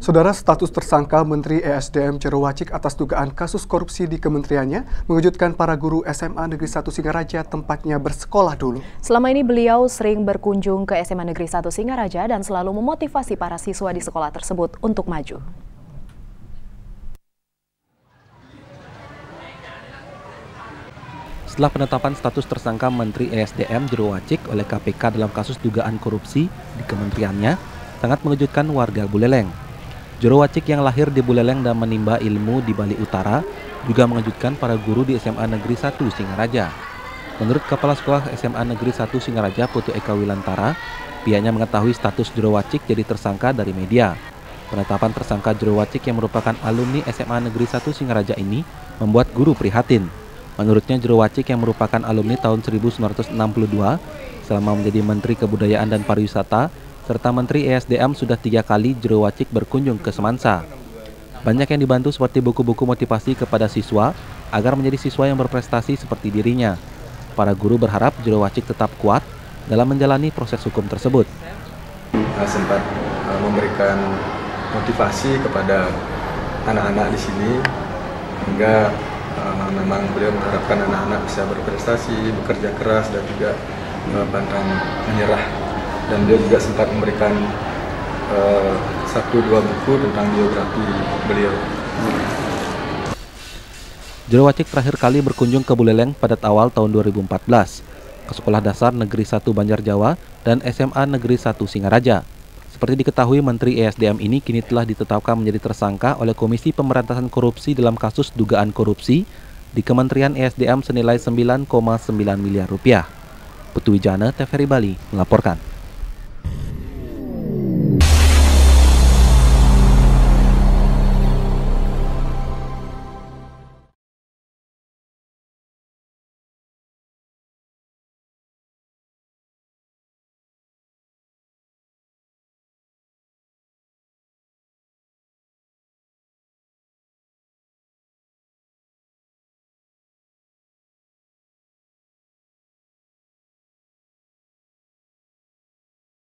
Saudara status tersangka Menteri ESDM Jerowacik atas dugaan kasus korupsi di kementeriannya mengejutkan para guru SMA Negeri 1 Singaraja tempatnya bersekolah dulu. Selama ini beliau sering berkunjung ke SMA Negeri 1 Singaraja dan selalu memotivasi para siswa di sekolah tersebut untuk maju. Setelah penetapan status tersangka Menteri ESDM Jerowacik oleh KPK dalam kasus dugaan korupsi di kementeriannya, sangat mengejutkan warga Buleleng. Jero Wacik yang lahir di Buleleng dan menimba ilmu di Bali Utara juga mengejutkan para guru di SMA Negeri 1 Singaraja. Menurut Kepala Sekolah SMA Negeri 1 Singaraja Putu Eka Wilantara, pihaknya mengetahui status Jero Wacik jadi tersangka dari media. Penetapan tersangka Jero Wacik yang merupakan alumni SMA Negeri 1 Singaraja ini membuat guru prihatin. Menurutnya Jero Wacik yang merupakan alumni tahun 1962 selama menjadi Menteri Kebudayaan dan Pariwisata serta Menteri ESDM sudah tiga kali Jero Wacik berkunjung ke Semansa. Banyak yang dibantu seperti buku-buku motivasi kepada siswa agar menjadi siswa yang berprestasi seperti dirinya. Para guru berharap Jero Wacik tetap kuat dalam menjalani proses hukum tersebut. Sempat uh, memberikan motivasi kepada anak-anak di sini hingga uh, memang beliau mengharapkan anak-anak bisa berprestasi, bekerja keras dan juga uh, pantang menyerah dan dia juga sempat memberikan uh, satu dua buku tentang biografi beliau. Jero Wacik terakhir kali berkunjung ke Buleleng pada awal tahun 2014 ke Sekolah Dasar Negeri 1 Banjar Jawa dan SMA Negeri 1 Singaraja. Seperti diketahui Menteri ESDM ini kini telah ditetapkan menjadi tersangka oleh Komisi Pemberantasan Korupsi dalam kasus dugaan korupsi di Kementerian ESDM senilai 9,9 miliar rupiah. Putu Wijana, TVRI Bali, melaporkan.